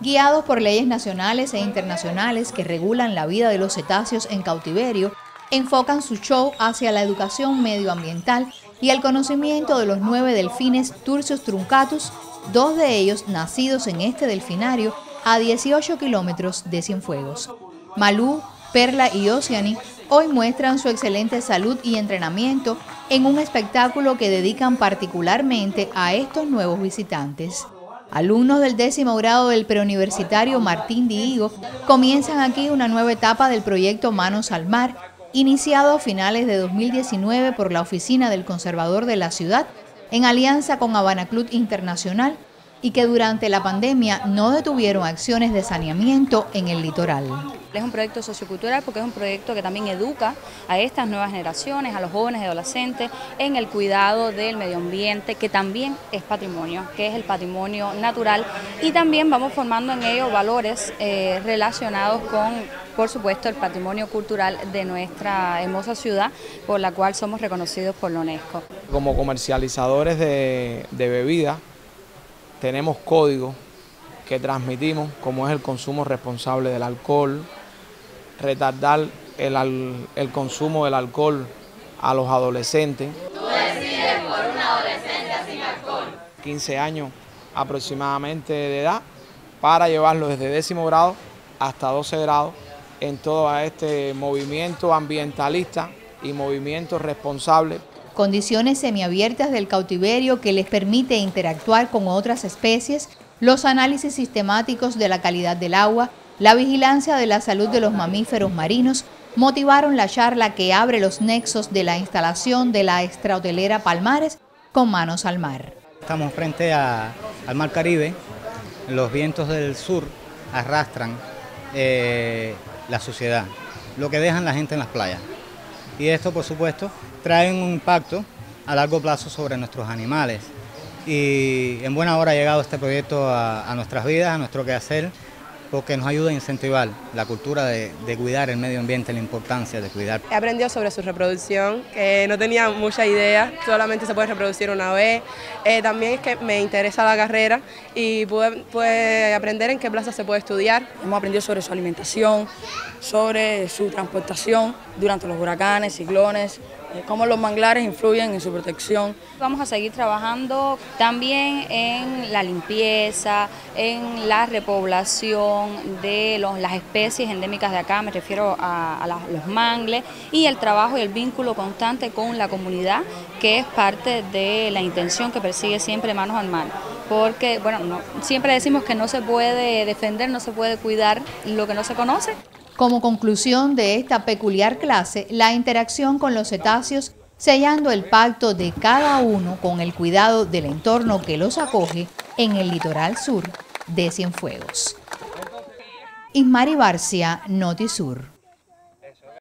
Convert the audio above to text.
guiados por leyes nacionales e internacionales que regulan la vida de los cetáceos en cautiverio, enfocan su show hacia la educación medioambiental y el conocimiento de los nueve delfines Turcios truncatus, dos de ellos nacidos en este delfinario a 18 kilómetros de Cienfuegos. Malú, Perla y Oceani hoy muestran su excelente salud y entrenamiento en un espectáculo que dedican particularmente a estos nuevos visitantes. Alumnos del décimo grado del preuniversitario Martín Diego comienzan aquí una nueva etapa del proyecto Manos al Mar, iniciado a finales de 2019 por la Oficina del Conservador de la Ciudad, en alianza con Habana Club Internacional, y que durante la pandemia no detuvieron acciones de saneamiento en el litoral. Es un proyecto sociocultural porque es un proyecto que también educa a estas nuevas generaciones, a los jóvenes y adolescentes, en el cuidado del medio ambiente, que también es patrimonio, que es el patrimonio natural, y también vamos formando en ellos valores eh, relacionados con, por supuesto, el patrimonio cultural de nuestra hermosa ciudad, por la cual somos reconocidos por la UNESCO. Como comercializadores de, de bebidas, tenemos códigos que transmitimos, como es el consumo responsable del alcohol, retardar el, consumo del alcohol a los adolescentes. Tú decides por una adolescencia sin alcohol. 15 años aproximadamente de edad para llevarlo desde décimo grado hasta 12 grados en todo este movimiento ambientalista y movimiento responsable condiciones semiabiertas del cautiverio que les permite interactuar con otras especies, los análisis sistemáticos de la calidad del agua, la vigilancia de la salud de los mamíferos marinos, motivaron la charla que abre los nexos de la instalación de la extrahotelera Palmares con manos al mar. Estamos frente al mar Caribe, los vientos del sur arrastran eh, la suciedad, lo que dejan la gente en las playas. Y esto, por supuesto, trae un impacto a largo plazo sobre nuestros animales. Y en buena hora ha llegado este proyecto a, nuestras vidas, a nuestro quehacer, porque nos ayuda a incentivar la cultura de, cuidar el medio ambiente, la importancia de cuidar. He aprendido sobre su reproducción, que no tenía mucha idea, solamente se puede reproducir una vez. Eh, también es que me interesa la carrera y pude, aprender en qué plaza se puede estudiar. Hemos aprendido sobre su alimentación, sobre su transportación durante los huracanes, ciclones, cómo los manglares influyen en su protección. Vamos a seguir trabajando también en la limpieza, en la repoblación de las especies endémicas de acá, me refiero a, los mangles, y el trabajo y el vínculo constante con la comunidad, que es parte de la intención que persigue siempre Manos al Mar porque bueno, siempre decimos que no se puede defender, no se puede cuidar lo que no se conoce. Como conclusión de esta peculiar clase, la interacción con los cetáceos sellando el pacto de cada uno con el cuidado del entorno que los acoge en el litoral sur de Cienfuegos. Ismari Barcia, Notisur.